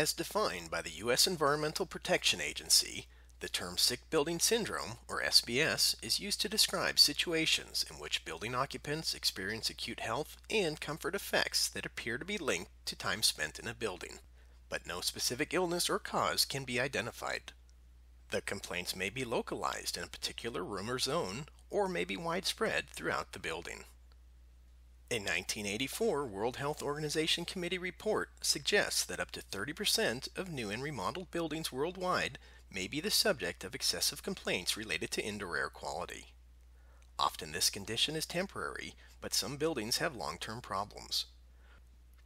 As defined by the U.S. Environmental Protection Agency, the term sick building syndrome, or SBS, is used to describe situations in which building occupants experience acute health and comfort effects that appear to be linked to time spent in a building, but no specific illness or cause can be identified. The complaints may be localized in a particular room or zone, or may be widespread throughout the building. A 1984 World Health Organization Committee report suggests that up to 30% of new and remodeled buildings worldwide may be the subject of excessive complaints related to indoor air quality. Often this condition is temporary, but some buildings have long-term problems.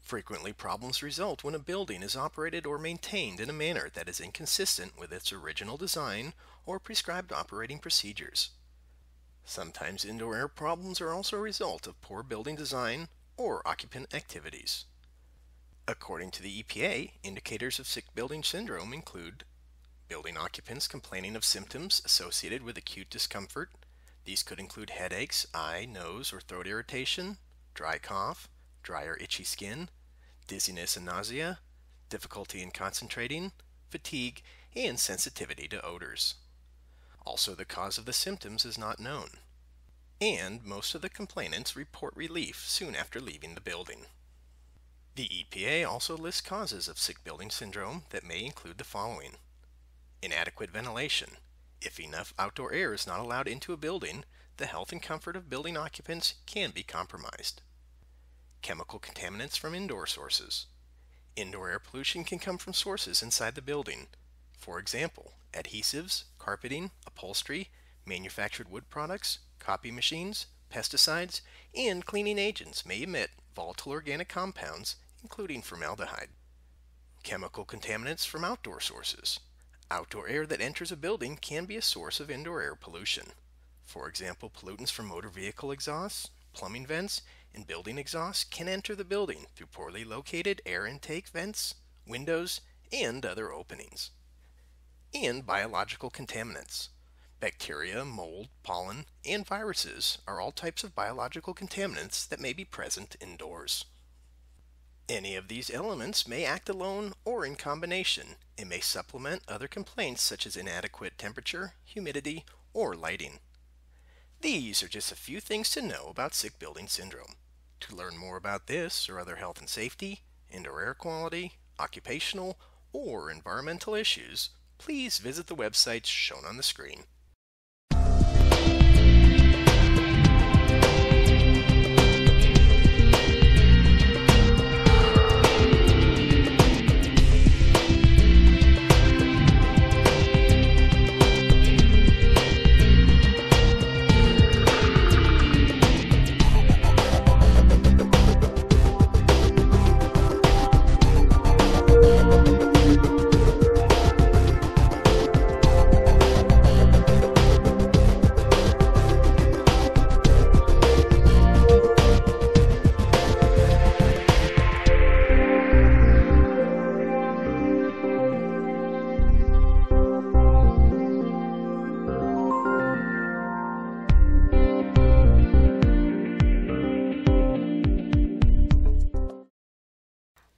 Frequently problems result when a building is operated or maintained in a manner that is inconsistent with its original design or prescribed operating procedures. Sometimes indoor air problems are also a result of poor building design or occupant activities. According to the EPA, indicators of sick building syndrome include building occupants complaining of symptoms associated with acute discomfort. These could include headaches, eye, nose, or throat irritation, dry cough, dry or itchy skin, dizziness and nausea, difficulty in concentrating, fatigue, and sensitivity to odors. Also, the cause of the symptoms is not known. And most of the complainants report relief soon after leaving the building. The EPA also lists causes of sick building syndrome that may include the following. Inadequate ventilation. If enough outdoor air is not allowed into a building, the health and comfort of building occupants can be compromised. Chemical contaminants from indoor sources. Indoor air pollution can come from sources inside the building. For example, adhesives, carpeting, upholstery, manufactured wood products, copy machines, pesticides, and cleaning agents may emit volatile organic compounds, including formaldehyde. Chemical contaminants from outdoor sources. Outdoor air that enters a building can be a source of indoor air pollution. For example, pollutants from motor vehicle exhausts, plumbing vents, and building exhausts can enter the building through poorly located air intake vents, windows, and other openings and biological contaminants. Bacteria, mold, pollen, and viruses are all types of biological contaminants that may be present indoors. Any of these elements may act alone or in combination and may supplement other complaints such as inadequate temperature, humidity, or lighting. These are just a few things to know about sick building syndrome. To learn more about this or other health and safety, indoor air quality, occupational, or environmental issues, please visit the websites shown on the screen.